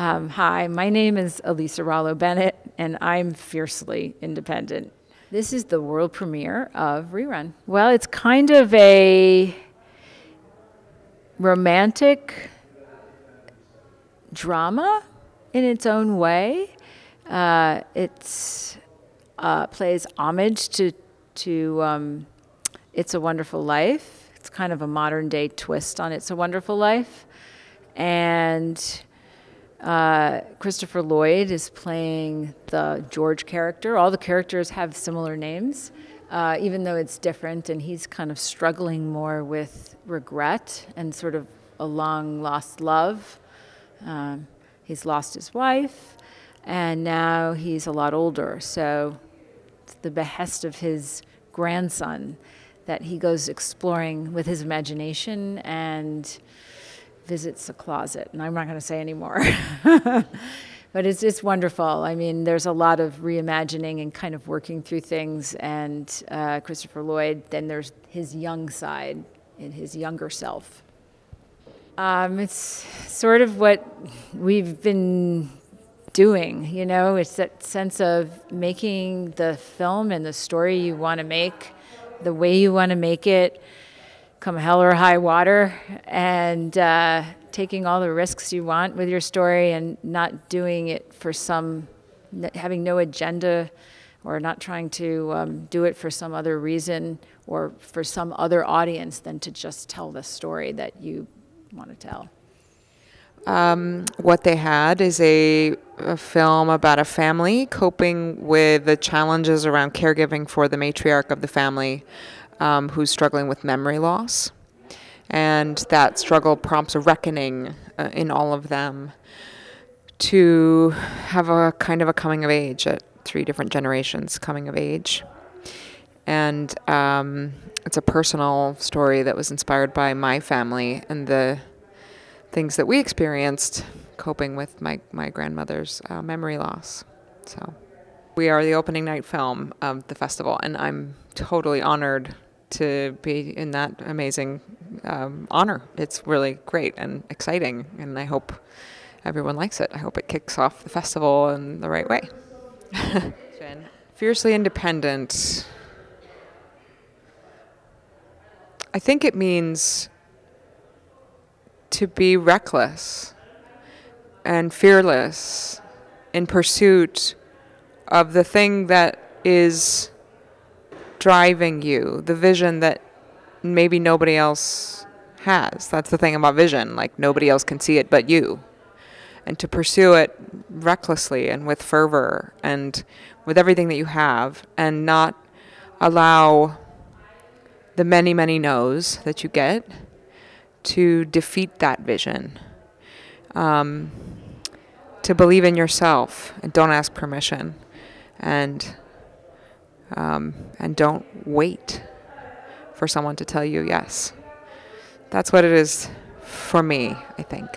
Um, hi, my name is Elisa Rollo Bennett, and I'm fiercely independent. This is the world premiere of Rerun. Well, it's kind of a romantic drama in its own way. Uh, it uh, plays homage to to um, It's a Wonderful Life. It's kind of a modern day twist on It's a Wonderful Life, and uh, Christopher Lloyd is playing the George character. All the characters have similar names, uh, even though it's different, and he's kind of struggling more with regret and sort of a long lost love. Um, he's lost his wife, and now he's a lot older, so it's the behest of his grandson that he goes exploring with his imagination and visits the closet, and I'm not going to say anymore. but it's it's wonderful. I mean, there's a lot of reimagining and kind of working through things. And uh, Christopher Lloyd, then there's his young side and his younger self. Um, it's sort of what we've been doing. You know, it's that sense of making the film and the story you want to make, the way you want to make it come hell or high water and uh, taking all the risks you want with your story and not doing it for some, having no agenda or not trying to um, do it for some other reason or for some other audience than to just tell the story that you want to tell. Um, what they had is a, a, film about a family coping with the challenges around caregiving for the matriarch of the family um, who's struggling with memory loss. And that struggle prompts a reckoning uh, in all of them to have a kind of a coming of age at three different generations coming of age. And um, it's a personal story that was inspired by my family and the things that we experienced coping with my, my grandmother's uh, memory loss. So we are the opening night film of the festival, and I'm totally honored to be in that amazing um, honor. It's really great and exciting, and I hope everyone likes it. I hope it kicks off the festival in the right way. Fiercely independent. I think it means to be reckless and fearless in pursuit of the thing that is driving you, the vision that maybe nobody else has. That's the thing about vision, like nobody else can see it but you. And to pursue it recklessly and with fervor and with everything that you have and not allow the many, many no's that you get to defeat that vision. Um, to believe in yourself and don't ask permission. And um, and don't wait for someone to tell you yes. That's what it is for me, I think.